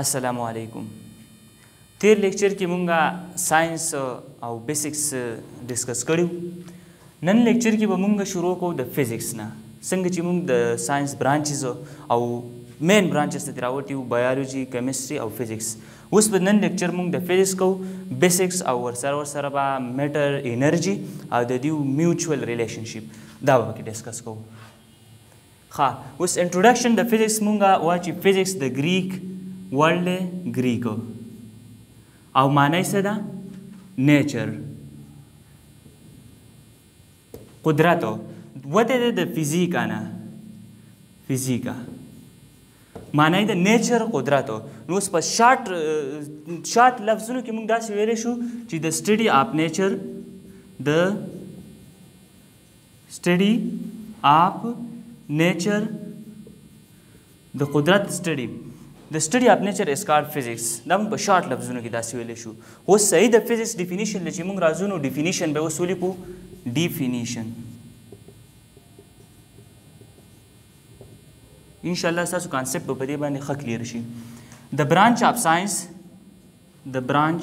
السلام علیکم تیر لیکچر کې مونږه ساينس او بیسکس ډیسکس کړو نن لیکچر کې به مونږه شروع کوو د فزکس نه څنګه چې مونږ د ساينس برانچز او مین برانچز ته راوتی وو بایولوژي کیمستري او فزکس اوس په نن لیکچر مونږ د فزکس کو بیسکس او ورسره ورسره به میټر انرژي او د دیو میوچوال ریلیشنشپ دا به کې ډیسکس کوو ښه اوس انټروډکشن د فزیکس مونږه وا چې فزیکس د ګریک ورډ دی ګریک او معنی څه ده نیچر قدرت وته ده د فزیکا نه فزیکا معنی د نیچر قدرت نو اوس په شارټ شارټ لفظونو کې موږ داسې ویلی شو چې د سټډي اف نیچر د سټډي اپ نیچر د قدرت سټډي د سټډي اپ نیچر از کارډ فزکس دا موږ په شارټ لفظونو کې داسې ویلی شو اوس صحیح د فزکس ډیفینیشن له چې موږ راځو نو ډیفینیشن به اوس ولیکو ډیفینیشن ان شاء الله تاسو کانسپټ په دې باندې ښه کلیر شي د برانچ اف ساينس د برانچ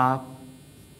اف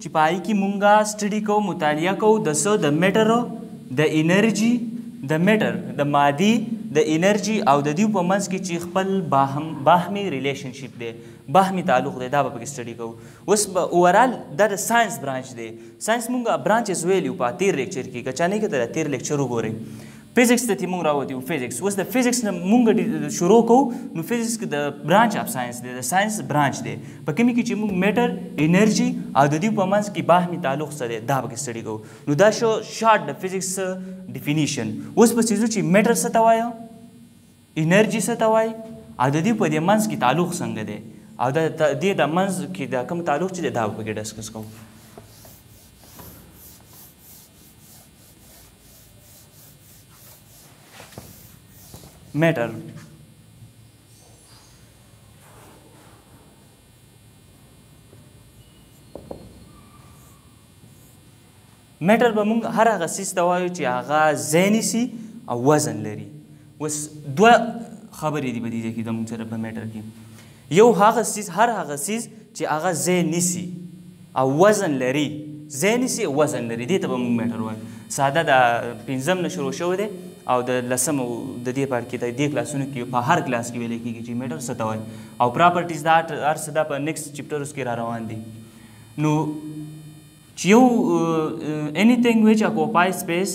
چې په هغه کې مونږ سټډي کوو مطالعه کوو د څه د میټر د انرژي د میټر د مادي د انرژي او د دیو په منځ کې چې خپل باهم باهمي ریلیشنشپ دی باهمي تعلق دی دا به پکې سټډي کوو اوس به اورال دا د ساينس برانچ دی ساينس مونږه برانچز ویلیو په تیر لیکچر کې کچانه کې دا تیر لیکچر وګورئ فزکس ته موږ راوتیو فزکس اوس د فزکس نه موږ شروع کوو نو فزکس کې د برانچ اف ساينس دی د ساينس برانچ دی په کوم کې چې موږ میټر انرژي او د دې په منځ کې باهمي تعلق څه دی دا به سټډي کوو نو دا شو شارټ د فزکس ډیفینیشن اوس په سيزو چې میټر څه ته وایو انرژي څه ته وایي او د دې په دې منځ کې تعلق څنګه دی او د دې د منځ کې د کوم تعلق چې دا به کې ډسکس کوو میټر میټر به موږ هر هغه سیس ته وایو چې هغه ځای نیسي او وزن لري اوس دوه خبرې دي په دې ځای کې زموږ سره په میټر کې یو هغه څیز هر هغه څیز چې هغه ځای نیسي او وزن لري ځای نیسي وزن لري دې ته به موږ میټر وایو ساده دا پنځم نه شروع شوی دی او د لسم د دې پار کې د دې کلاسونو کې په هر کلاس کې ویل کېږي چې میټر څه ته وایي او پراپرټیز دا هر څه دا په نیکسټ چپټرز کې را روان دي نو چې یو اني ثینګ ویچ اکوپای سپیس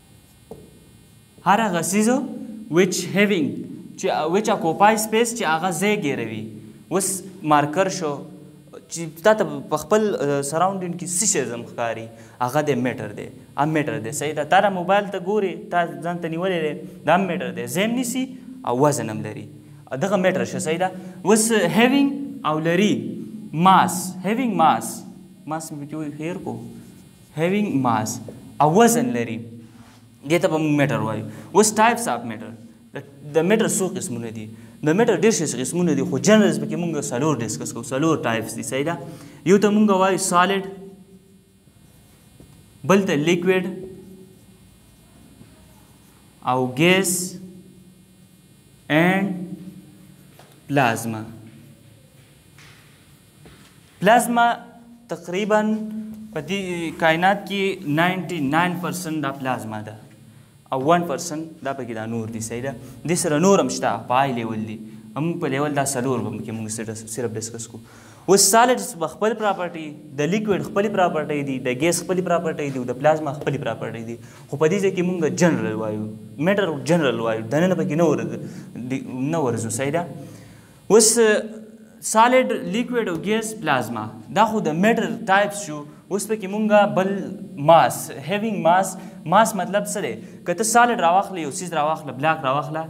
هر هغه څیز which having چې which occupy space چې هغه ځای ګیروي اوس مارکر شو چې تا ته په خپل سراوندینګ کې څه شی زم ښکاري هغه د میټر دی ام میټر دی صحیح ده تا را موبایل ته ګوري تا ځان ته نیولې دی دا میټر دی زم نیسی او وزن هم لري دغه میټر شو صحیح ده اوس هیوینګ او لري ماس هیوینګ ماس ماس مې پکې وایي خیر کو هیوینګ ماس او وزن لري دې ته به موږ میټر وایو اوس ټایپس اف میټر د میټر څو قسمونه دي د میټر ډېر شي قسمونه دي خو جنرالز پکې موږ څلور ډیسکس کوو څلور ټایپس دي صحیح ده یو ته موږ وایو سالډ بل ته لیکویډ او ګیس اینډ پلازما پلازما تقریبا په دې کائنات کې 99% دا پلازما ده او 1% دا پکې دا نور دي صحیح ده دې سره نور هم شته په آی لیول دي هم په لیول دا سلور به کې موږ صرف ډسکس کو اوس سالډز په خپل پراپرټي د لیکوډ خپل پراپرټي دي د ګیس خپل پراپرټي دي او د پلازما خپل پراپرټي دي خو په دې ځکه کې موږ جنرال وایو میټر جنرال وایو دنه پکې نه ورځ نه ورځو صحیح ده اوس سالډ لیکویډ او ګیس پلازما دا خو د میټر ټایپس شو اوس پکې مونږه بل ماس هیوینګ ماس ماس مطلب څه دی که ته سالډ راواخلې یو سیز راواخله بلاک راواخله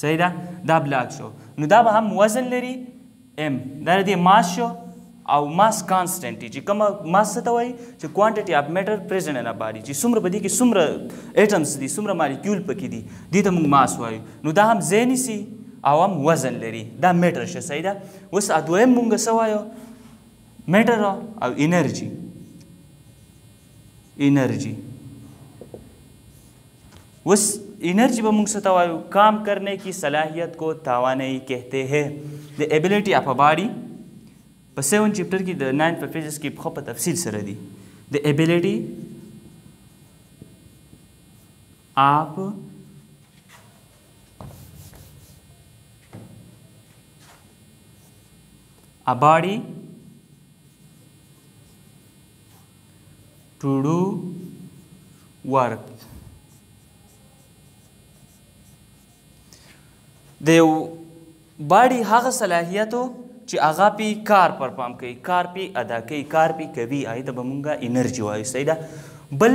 صحیح ده دا بلاک شو نو دا به هم وزن لري ام دا د ماس شو او ماس کانسټنټي چې کومه ماس څه ته وایي چې کوانټټي اف میټر پریزنټ ان ا باډي چې څومره په دې کې څومره ایټمز دي څومره مالیکیول پکې دي دې ته موږ ماس وایو نو دا هم ځای نیسي او هم وزن لري دا میټر شه صحیح ده اوس ا دویم موږ څه وایو میټر او انرژي انرژي وس انرژي به موږ څه ته وایو کام کرنے کی صلاحیت کو توانایي کہتے ہیں د ایبیلیټي اف ا باډي په 7 چپټر کې د 9 په پیجز کې په تفصیل سره دي د ایبیلیټي اف a body ټوړو وارد د یو باډي هغه صلاحیتو چې هغه پی کار پر پام کوي کار پی ادا کوي کار پی کوي آی ته به مونږه انرژي وایو صحیح ده بل